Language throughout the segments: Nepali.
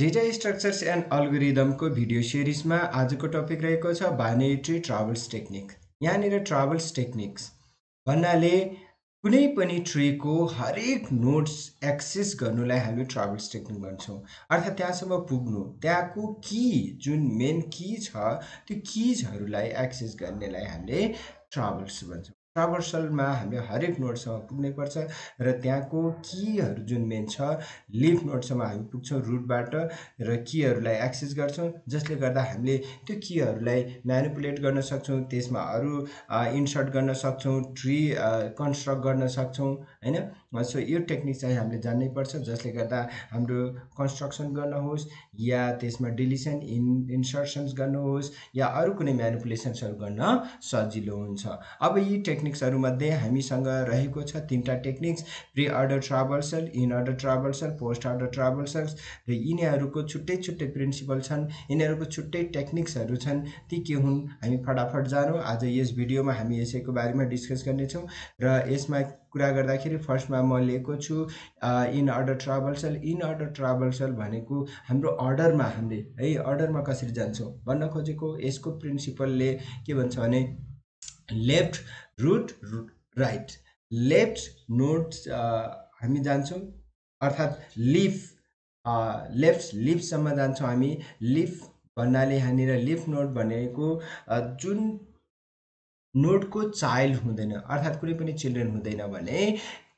डेटा स्ट्रक्चर्स एन्ड अल्गोरिदमको भिडियो सिरिजमा आजको टपिक रहेको छ बाइनेरी ट्री ट्राभल्स टेक्निक यहाँनिर ट्राभल्स टेक्निक्स भन्नाले कुनै पनि ट्रीको हरेक नोट्स एक्सेस गर्नुलाई हामी ट्राभल्स टेक्निक भन्छौँ। अर्थात् त्यहाँसम्म पुग्नु त्यहाँको कि जुन मेन कि छ त्यो किजहरूलाई एक्सेस गर्नेलाई हामीले ट्राभल्स भन्छौँ। ट्राभर्सलमा हामीले हरेक नोटसम्म पुग्नै पर्छ र त्यहाँको किहरू जुन मेन छ लिफ नोटसम्म हामी पुग्छौँ रुटबाट र किहरूलाई एक्सेस गर्छौँ जसले गर्दा हामीले त्यो किहरूलाई म्यानिपुलेट गर्न सक्छौँ त्यसमा अरू इन्सर्ट गर्न सक्छौँ ट्री कन्स्ट्रक्ट गर्न सक्छौँ होइन? सो यो टेक्निक चाहिँ हामीले जान्नै पर्छ जसले गर्दा हाम्रो कन्स्ट्रक्सन गर्न होस् या त्यसमा डिलिसन इन इन्सर्सन्स गर्नुहोस् या अरू कुनै म्यानिपुलेसन्सहरू गर्न सजिलो हुन्छ। अब यी टेक्निक टेक्निक्सहरूमध्ये हामीसँग रहेको छ तिनवटा techniques pre order traversal in order traversal post order traversals र यिनीहरूको छुट्टै छुट्टै प्रिन्सिपल छन्। यिनीहरूको छुट्टै टेक्निक्सहरू छन्। ती के हुन् हामी फटाफट जानु। आज यस भिडियोमा हामी यसैको बारेमा डिस्कस गर्नेछौँ र यसमा कुरा गर्दाखेरि फर्स्टमा म लिएको छु in order traversal in order traversal भनेको हाम्रो अर्डरमा हामीले है अर्डरमा कसरी जान्छौँ? भन्न खोजेको यसको प्रिन्सिपलले के भन्छ भने left root right left nodes हामी जान्छौँ अर्थात् लिफ लेफ्ट लिफसम्म जान्छौँ हामी। लिफ भन्नाले यहाँनिर लिफ नोट भनेको जुन नोटको चाइल्ड हुँदैन अर्थात् कुनै पनि चिल्ड्रेन हुँदैन भने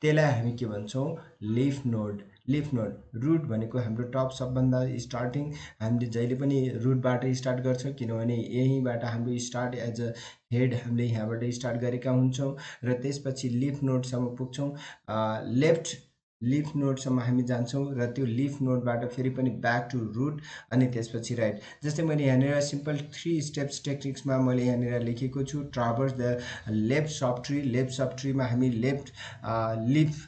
त्यसलाई हामी के भन्छौँ? Leaf node leaf node root भनेको हाम्रो टप सबभन्दा स्टार्टिङ। हामीले जहिले पनि रुटबाट स्टार्ट गर्छौँ किनभने यहीँबाट हाम्रो स्टार्ट एज अ हेड हामीले यहाँबाट स्टार्ट गरेका हुन्छौँ। र त्यसपछि लिफ नोडसम्म पुग्छौँ। लेफ्ट लिफ नोडसम्म हामी जान्छौँ र त्यो लिफ नोडबाट फेरि पनि ब्याक टु रुट अनि त्यसपछि राइट जस्तै मैले यहाँनिर सिम्पल थ्री स्टेप्स टेक्निक्समा मैले यहाँनिर लेखेको छु। Traverse the left sub tree left sub ट्रीमा हामी लेफ्ट लिफ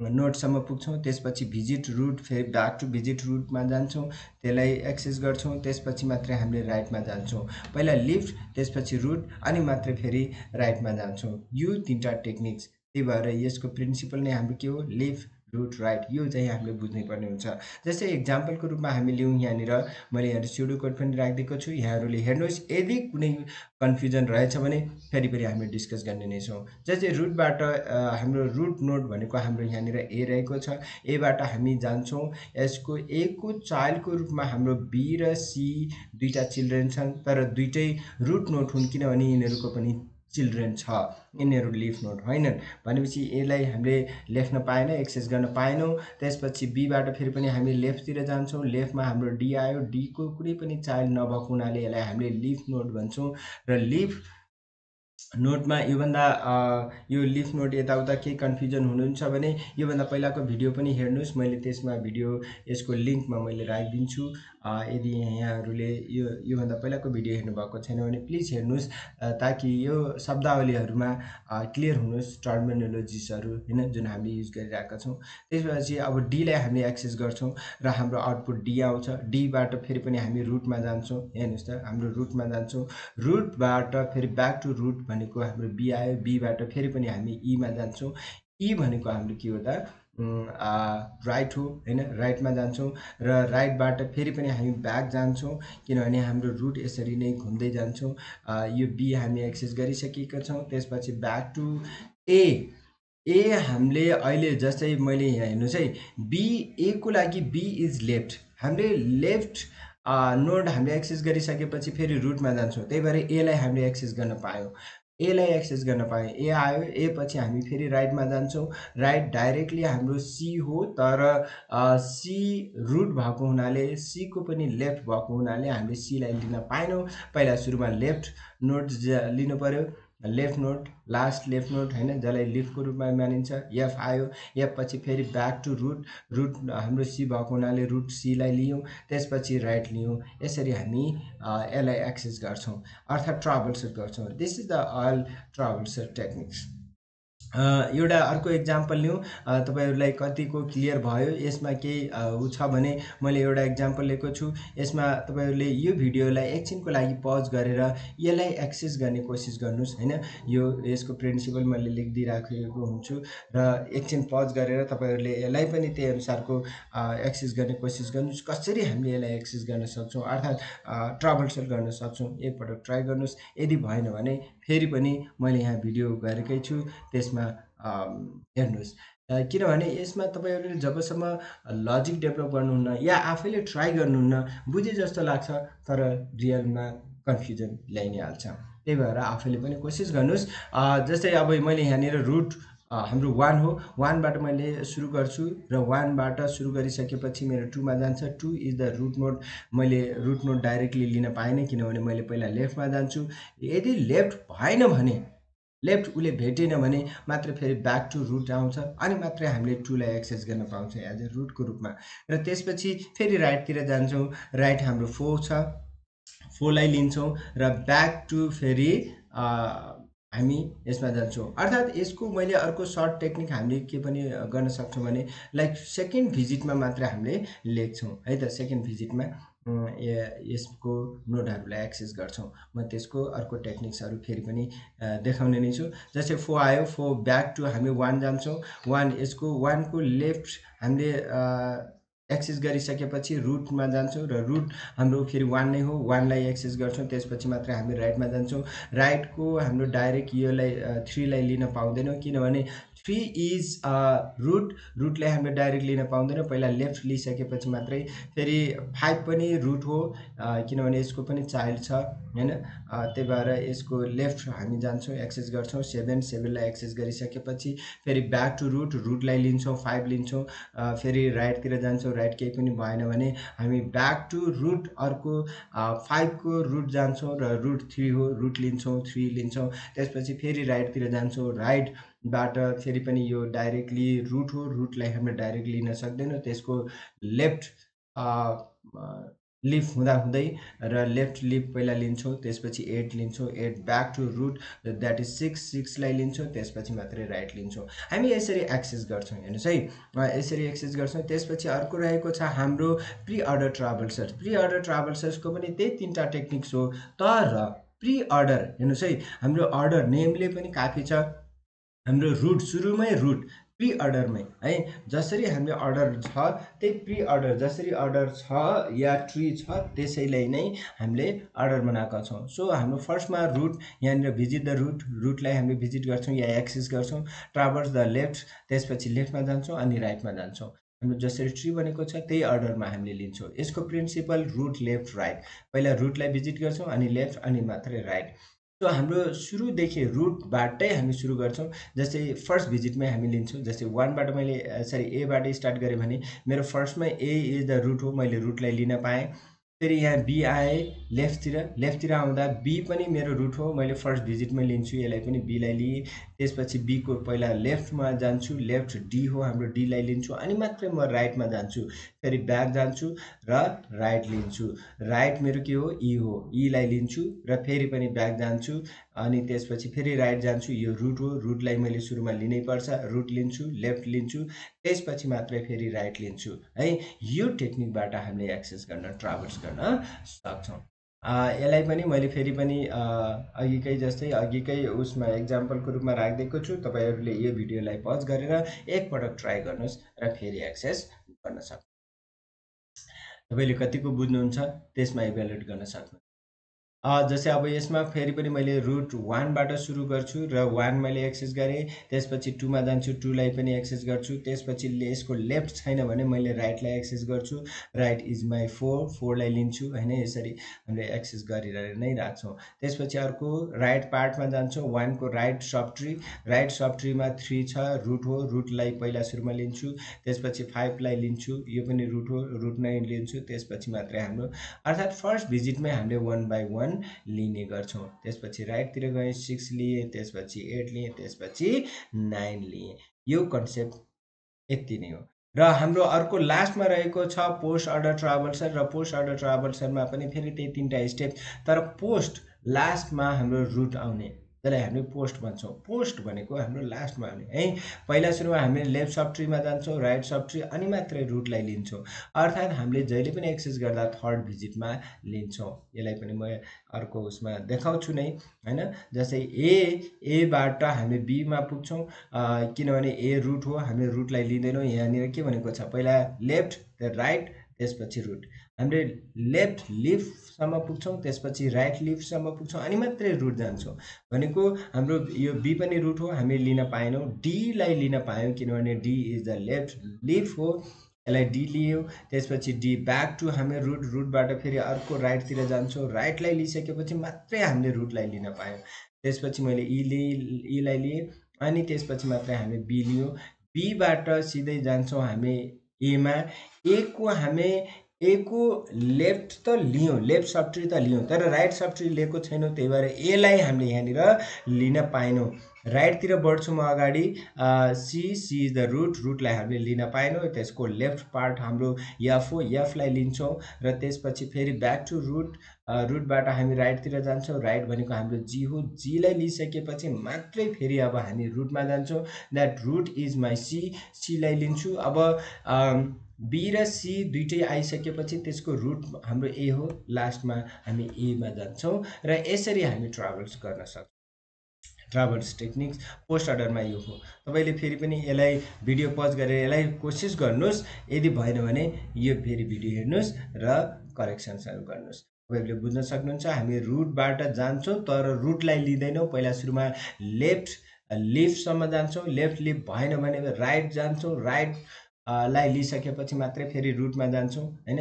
नोटसम्म पुग्छौँ। त्यसपछि भिजिट रुट फेरि ब्याक टु भिजिट रुटमा जान्छौँ। त्यसलाई एक्सेस गर्छौँ। त्यसपछि मात्रै हामीले राइटमा जान्छौँ। पहिला लिफ्ट त्यसपछि रुट अनि मात्रै फेरि राइटमा जान्छौँ। यो तिनवटा टेक्निक्स त्यही भएर यसको प्रिन्सिपल नै हाम्रो के हो? लिफ्ट रुट राइट यो चाहिँ हामीले बुझ्नै पर्ने हुन्छ। जस्तै इक्जाम्पलको रूपमा हामी लिउँ यहाँनिर। मैले यहाँ स्युडो कोड पनि राखिदिएको छु। यहाँहरूले हेर्नुहोस् यदि कुनै कन्फ्युजन रहेछ भने फेरि फेरि हामी डिस्कस गर्ने नै छौँ। जस्तै रुटबाट हाम्रो रुट नोट भनेको हाम्रो यहाँनिर ए रहेको छ। एबाट हामी जान्छौँ। यसको एको चाइल्डको रूपमा हाम्रो बी र सी दुईवटा चिल्ड्रेन छन्। तर दुइटै रुट नोट हुन् किनभने यिनीहरूको पनि चिल्ड्रेन छ यिनीहरू लिफ नोट होइनन्। भनेपछि यसलाई हामीले लेख्न पाएन एक्सेस गर्न पाएनौँ। त्यसपछि बीबाट फेरि पनि हामी लेफ्टतिर जान्छौँ। लेफ्टमा हाम्रो डी आयो। डीको कुनै पनि चाइल्ड नभएको हुनाले यसलाई हामीले लिफ नोट भन्छौँ। र लिफ नोटमा योभन्दा यो लिफ नोट यताउता केही कन्फ्युजन हुनुहुन्छ भने योभन्दा पहिलाको भिडियो पनि हेर्नुहोस्। मैले त्यसमा भिडियो यसको लिङ्कमा मैले राखिदिन्छु। यदि यहाँहरूले यो योभन्दा पहिलाको भिडियो हेर्नुभएको छैन भने प्लिज हेर्नुहोस् ताकि यो शब्दावलीहरूमा क्लियर हुनुहोस् टर्मिनोलोजिसहरू होइन जुन हामीले युज गरिरहेका छौँ। त्यसपछि अब डीलाई हामीले एक्सेस गर्छौँ र हाम्रो आउटपुट डी आउँछ। डीबाट फेरि पनि हामी रुटमा जान्छौँ। हेर्नुहोस् त हाम्रो रुटमा जान्छौँ। रुटबाट फेरि ब्याक टु रुट भनेको हाम्रो बी आयो बीबाट फेरि पनि हामी ईमा जान्छौँ। ई भनेको हाम्रो के हो त? राइट हो होइन? राइटमा जान्छौँ र राइटबाट फेरि पनि हामी ब्याक जान्छौँ किनभने हाम्रो रुट यसरी नै घुम्दै जान्छौँ। यो बी हामी एक्सेस गरिसकेका छौँ त्यसपछि ब्याक टु ए ए हामीले अहिले जस्तै मैले यहाँ हेर्नुहोस् है बी एको लागि बी इज लेफ्ट हामीले लेफ्ट नोड हामीले एक्सेस गरिसकेपछि फेरि रुटमा जान्छौँ। त्यही भएर एलाई हामीले एक्सेस गर्न पायौँ। एलाई एक्सेस गर्न पायौँ ए आयो ए पछि हामी फेरि राइटमा जान्छौँ। राइट डाइरेक्टली हाम्रो सी हो तर सी रुट भएको हुनाले सीको पनि लेफ्ट भएको हुनाले हामीले सीलाई लिन पाएनौँ। पहिला सुरुमा लेफ्ट नोट लिनु पऱ्यो left node last left node होइन जसलाई लिफ्टको रूपमा मानिन्छ एफ आयो एफ पछि फेरि ब्याक टु रुट रुट हाम्रो सी भएको हुनाले रुट सीलाई लियौँ त्यसपछि राइट लियौँ यसरी हामी यसलाई एक्सेस गर्छौँ अर्थात् ट्राभल्सर गर्छौँ. This is the all traversal techniques एउटा अर्को इक्जाम्पल लिउँ तपाईँहरूलाई कतिको क्लियर भयो। यसमा केही ऊ छ भने मैले एउटा इक्जाम्पल लिएको छु। यसमा तपाईँहरूले यो भिडियोलाई एकछिनको लागि पज गरेर यसलाई एक्सेस गर्ने कोसिस गर्नुहोस् होइन? यो यसको प्रिन्सिपल मैले लेखिदिइराखेको हुन्छु र एकछिन पज गरेर तपाईँहरूले यसलाई पनि त्यही अनुसारको एक्सेस गर्ने कोसिस गर्नुहोस्। कसरी हामीले यसलाई एक्सेस गर्न सक्छौँ? अर्थात् ट्राभल सेल गर्न सक्छौँ। एकपटक ट्राई गर्नुहोस्। यदि भएन भने फेरि पनि मैले यहाँ भिडियो गरेकै छु त्यसमा हेर्नुहोस्। किनभने यसमा तपाईँहरूले जबसम्म लजिक डेभलप गर्नुहुन्न या आफैले ट्राई गर्नुहुन्न बुझे जस्तो लाग्छ तर रियलमा कन्फ्युजन ल्याइ नै हाल्छ। त्यही भएर आफैले पनि कोसिस गर्नुहोस्। जस्तै अब मैले यहाँनिर रुट हाम्रो वान हो। वानबाट मैले सुरु गर्छु र वानबाट सुरु गरिसकेपछि मेरो टूमा जान्छ। Two is the root node मैले रुट नोट डाइरेक्टली लिन पाइनँ किनभने मैले पहिला लेफ्टमा जान्छु। यदि लेफ्ट भएन भने लेफ्ट उसले भेटेन भने मात्र फेरि ब्याक टु रुट आउँछ अनि मात्रै हामीले टूलाई एक्सेस गर्न पाउँछौँ एज अ रुटको रूपमा। र त्यसपछि फेरि राइटतिर जान्छौँ। राइट हाम्रो फोर छ। फोरलाई लिन्छौँ र ब्याक टु फेरि हामी यसमा जान्छौँ अर्थात् यसको मैले अर्को सर्ट टेक्निक हामीले के पनि गर्न सक्छौँ भने लाइक सेकेन्ड भिजिटमा मात्र हामीले लेख्छौँ है त? सेकेन्ड भिजिटमा यसको नोटहरूलाई एक्सेस गर्छौँ। म त्यसको अर्को टेक्निक्सहरू फेरि पनि देखाउने नै छु। जस्तै फो आयो फो ब्याक टु हामी वान जान्छौँ। वान यसको वानको लेफ्ट हामीले एक्सेस गरिसकेपछि रुटमा जान्छौँ र रुट हाम्रो फेरि वान नै हो वानलाई एक्सेस गर्छौँ त्यसपछि मात्रै हामी राइटमा जान्छौँ। राइटको हाम्रो डाइरेक्ट योलाई थ्रीलाई लिन पाउँदैनौँ किनभने थ्री इज रुट रुटलाई हामीले डाइरेक्ट लिन पाउँदैनौँ। पहिला लेफ्ट लिइसकेपछि मात्रै फेरि फाइभ पनि रुट हो। किनभने यसको पनि चाइल्ड छ होइन? त्यही भएर यसको लेफ्ट हामी जान्छौँ एक्सेस गर्छौँ। सेभेन सेभेनलाई एक्सेस गरिसकेपछि फेरि ब्याक टु रुट रुटलाई लिन्छौँ फाइभ लिन्छौँ। फेरि राइटतिर जान्छौँ। राइट केही पनि भएन भने हामी ब्याक टु रुट अर्को फाइभको रुट जान्छौँ र रुट थ्री हो। रुट लिन्छौँ थ्री लिन्छौँ। त्यसपछि फेरि राइटतिर जान्छौँ। राइट बाट फेरि पनि यो डाइरेक्टली रुट हो रुटलाई हामीले डाइरेक्ट लिन सक्दैनौँ। त्यसको लेफ्ट लिफ हुँदा हुँदै र लेफ्ट लिफ पहिला लिन्छौँ त्यसपछि एट लिन्छौँ। Eight back to root that is six सिक्सलाई लिन्छौँ त्यसपछि मात्रै राइट लिन्छौँ। हामी यसरी एक्सेस गर्छौँ हेर्नुहोस् है। यसरी एक्सेस गर्छौँ। त्यसपछि अर्को रहेको छ हाम्रो pre order traversals. Pre order ट्राभल्सर्सको पनि त्यही तिनवटा टेक्निक्स हो। तर प्रि अर्डर हेर्नुहोस् है हाम्रो अर्डर नेमले पनि काफी छ। हाम्रो रुट सुरुमै रुट प्रि अर्डरमै है? जसरी हामीले अर्डर छ त्यही प्रि अर्डर जसरी अर्डर छ या ट्री छ त्यसैलाई नै हामीले अर्डर बनाएका छौँ। सो हाम्रो फर्स्टमा रुट यहाँनिर भिजिट द रुट रुटलाई हामीले भिजिट गर्छौँ या एक्सेस गर्छौँ। ट्राभर्स द लेफ्ट त्यसपछि लेफ्टमा जान्छौँ अनि राइटमा जान्छौँ। हाम्रो जसरी ट्री बनेको छ त्यही अर्डरमा हामीले लिन्छौँ। यसको प्रिन्सिपल रुट लेफ्ट राइट पहिला रुटलाई भिजिट गर्छौँ अनि लेफ्ट अनि मात्रै राइट सो हाम्रो सुरुदेखि रुटबाटै हामी सुरु गर्छौँ। जस्तै फर्स्ट भिजिटमै हामी लिन्छौँ। जस्तै वानबाट मैले सरी एबाट स्टार्ट गरेँ भने मेरो फर्स्टमै ए इज द रुट हो। मैले रुटलाई लिन पाएँ। फेरि यहाँ बी आएँ लेफ्टतिर लेफ्टतिर आउँदा बी पनि मेरो रुट हो। मैले फर्स्ट भिजिटमै लिन्छु यसलाई पनि बीलाई लिएँ। त्यसपछि बीको पहिला लेफ्टमा जान्छु। लेफ्ट डी हो हाम्रो डीलाई लिन्छु। अनि मात्रै म राइटमा जान्छु। फेरि ब्याक जान्छु र राइट लिन्छु। राइट मेरो के हो? ई हो। ईलाई लिन्छु र फेरि पनि ब्याक जान्छु। अनि त्यसपछि फेरि राइट जान्छु। यो रुट हो। रुटलाई मैले सुरुमा लिनै पर्छ रुट लिन्छु लेफ्ट लिन्छु। त्यसपछि मात्रै फेरि राइट लिन्छु। है यो टेक्निकबाट हामीले एक्सेस गर्न ट्राभल्स गर्न सक्छौँ। यसलाई पनि मैले फेरि पनि अघिकै जस्तै अघिकै उसमा इक्जाम्पलको रूपमा राखिदिएको छु। तपाईँहरूले यो भिडियोलाई पज गरेर एकपटक ट्राई गर्नुहोस् र फेरि एक्सेस गर्न सक्नु। तपाईँले कतिको बुझ्नुहुन्छ त्यसमा इभ्यालुएट गर्न सक्नु जस्तै अब यसमा फेरि पनि मैले रुट वानबाट सुरु गर्छु र वान मैले एक्सेस गरेँ त्यसपछि टूमा जान्छु टूलाई पनि एक्सेस गर्छु त्यसपछि यसको लेफ्ट छैन भने मैले राइटलाई एक्सेस गर्छु राइट इज माई फोर फोरलाई लिन्छु होइन यसरी हामीले एक्सेस गरिरहेर नै राख्छौँ। त्यसपछि अर्को राइट पार्टमा जान्छौँ वानको right sub tree right sub ट्रीमा three छ रुट हो रुटलाई पहिला सुरुमा लिन्छु त्यसपछि फाइभलाई लिन्छु यो पनि रुट हो रुट नै लिन्छु त्यसपछि मात्रै हाम्रो अर्थात् फर्स्ट भिजिटमै हामीले वान बाई वान लिने गर्छौँ। त्यसपछि राइटतिर गएँ सिक्स लिएँ त्यसपछि एट लिएँ त्यसपछि नाइन लिएँ। यो कन्सेप्ट यति नै हो। र हाम्रो अर्को लास्टमा रहेको छ पोस्ट अर्डर ट्राभल्सर र पोस्ट अर्डर ट्राभल्सरमा पनि फेरि त्यही तिनवटा स्टेप तर पोस्ट लास्टमा हाम्रो रुट आउने। जसलाई हामीले पोस्ट भन्छौँ। पोस्ट भनेको हाम्रो लास्टमा हुने। है पहिला सुरुमा हामीले लेफ्ट सब ट्रीमा जान्छौँ राइट सब ट्री अनि मात्रै रुटलाई लिन्छौँ। अर्थात् हामीले जहिले पनि एक्सेस गर्दा थर्ड भिजिटमा लिन्छौँ। यसलाई पनि म अर्को उसमा देखाउँछु नै होइन? जस्तै ए एबाट हामी बीमा पुग्छौँ किनभने ए रुट हो हामीले रुटलाई लिँदैनौँ। यहाँनिर के भनेको छ? पहिला लेफ्ट राइट त्यसपछि रुट। हामीले लेफ्ट लिफ्टसम्म पुग्छौँ त्यसपछि राइट लिफ्टसम्म पुग्छौँ अनि मात्रै रुट जान्छौँ। भनेको हाम्रो यो बी पनि रुट हो हामी लिन पाएनौँ। डीलाई लिन पायौँ किनभने D is the left leaf हो यसलाई डी लियो। त्यसपछि डी ब्याक टु हामी रुट रुटबाट फेरि अर्को राइटतिर जान्छौँ। राइटलाई लिइसकेपछि मात्रै हामीले रुटलाई लिन पायौँ। त्यसपछि मैले ई लिएँ ईलाई लिएँ अनि त्यसपछि मात्रै हामी बी लियौँ। बीबाट सिधै जान्छौँ हामी एमा। एको हामी एको लेफ्ट त लियौँ लेफ्ट सफ्ट्री त लियौँ तर राइट सफ्ट्री लिएको छैनौँ त्यही भएर एलाई हामीले यहाँनिर लिन पाएनौँ। राइटतिर बढ्छौँ म अगाडि C C is the root रुटलाई हामीले लिन पाएनौँ त्यसको लेफ्ट पार्ट हाम्रो यफ हो यफलाई लिन्छौँ र त्यसपछि फेरि ब्याक टु रुट रुटबाट हामी राइटतिर जान्छौँ राइट भनेको हाम्रो जी हो जीलाई लिइसकेपछि मात्रै फेरि अब हामी रुटमा जान्छौँ। That root is my C सीलाई लिन्छु। अब बी र सी दुइटै आइसकेपछि त्यसको रुट हाम्रो ए हो लास्टमा हामी एमा जान्छौँ र यसरी हामी ट्राभल्स गर्न सक्छौँ। ट्राभल्स टेक्निक्स पोस्ट अर्डरमा यो हो। तपाईँले फेरि पनि यसलाई भिडियो पज गरेर यसलाई कोसिस गर्नुहोस्। यदि भएन भने यो फेरि भिडियो हेर्नुहोस् र करेक्सन्सहरू गर्नुहोस्। तपाईँहरूले बुझ्न सक्नुहुन्छ हामी रुटबाट जान्छौँ तर रुटलाई लिँदैनौँ। पहिला सुरुमा लेफ्ट लिफ्टसम्म जान्छौँ। लेफ्ट लिफ्ट भएन भने राइट जान्छौँ। राइट लाई लिइसकेपछि मात्रै फेरि रुटमा जान्छौँ होइन?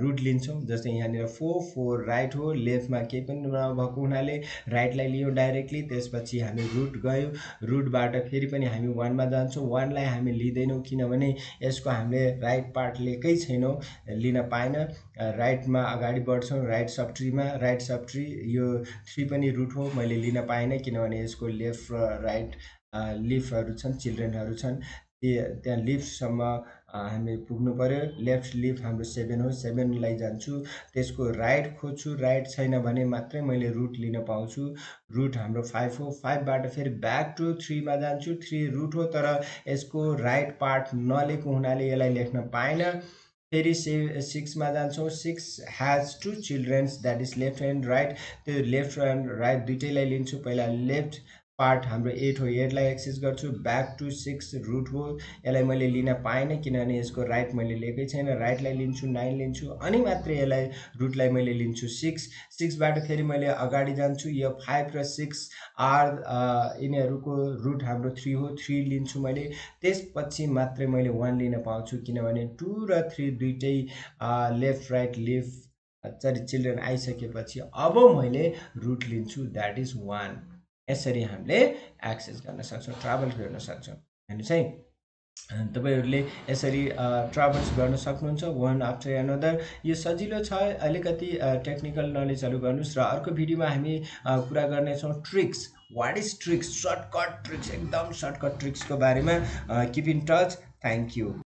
रुट लिन्छौँ जस्तै यहाँनिर फोर फोर राइट हो लेफ्टमा केही पनि नभएको हुनाले राइटलाई लियौँ डाइरेक्टली त्यसपछि हामी रुट गयौँ रुटबाट फेरि पनि हामी वानमा जान्छौँ। वानलाई हामी लिँदैनौँ किनभने यसको हामीले राइट पार्ट लिएकै छैनौँ लिन पाएन। राइटमा अगाडि बढ्छौँ राइट सब ट्रीमा राइट सब ट्री यो थ्री पनि रुट हो मैले लिन पाइनँ किनभने यसको लेफ्ट र राइट लिफहरू छन् चिल्ड्रेनहरू छन्। त्यहाँ लिफ्टसम्म हामी पुग्नु पऱ्यो लेफ्ट लिफ्ट हाम्रो सेभेन हो सेभेनलाई जान्छु। त्यसको राइट खोज्छु। राइट छैन भने मात्रै मैले रुट लिन पाउँछु। रुट हाम्रो फाइभ हो। फाइभबाट फेरि ब्याक टु थ्रीमा जान्छु। थ्री रुट हो तर यसको राइट पार्ट नलिएको हुनाले यसलाई लेख्न पाइनँ। फेरि से सिक्समा जान्छौँ। Six has two childrens that is left and right. त्यो लेफ्ट एन्ड राइट दुइटैलाई लिन्छु। पहिला लेफ्ट पार्ट हाम्रो एट हो एटलाई एक्सेस गर्छु। ब्याक टु सिक्स रुट हो। यसलाई मैले लिन पाइनँ किनभने यसको राइट मैले लिएकै छैन। राइटलाई लिन्छु नाइन लिन्छु अनि मात्रै यसलाई रुटलाई मैले लिन्छु। सिक्स सिक्सबाट फेरि मैले अगाडि जान्छु। यो फाइभ र सिक्स आर यिनीहरूको रुट हाम्रो थ्री हो। थ्री लिन्छु मैले। त्यसपछि मात्रै मैले वान लिन पाउँछु। किनभने टु र थ्री दुइटै left right left sorry children आइसकेपछि अब मैले रुट लिन्छु। द्याट इज वान यसरी हामीले एक्सेस गर्न सक्छौँ ट्राभल गर्न सक्छौँ। हेर्नुहोस् है तपाईँहरूले यसरी ट्राभल्स गर्न सक्नुहुन्छ वान आफ्टर एनदर यो सजिलो छ अलिकति टेक्निकल नलेजहरू गर्नुहोस् र अर्को भिडियोमा हामी कुरा गर्नेछौँ tricks what is tricks shortcut tricks एकदम सर्टकट ट्रिक्सको बारेमा keep in touch thank you